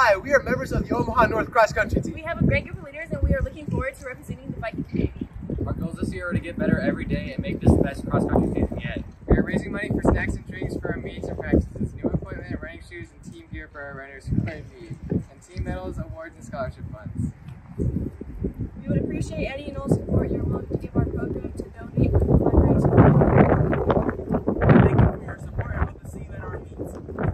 Hi, we are members of the Omaha North Cross Country team. We have a great group of leaders and we are looking forward to representing the Viking community. Our goals this year are to get better every day and make this the best cross country season yet. We are raising money for snacks and drinks for our meets and practices, new equipment, running shoes, and team gear for our runners who might need it, and team medals, awards, and scholarship funds. We would appreciate any and all support you're willing to give our program to donate to fundraise. Thank you for your support and hope to see you at our meets.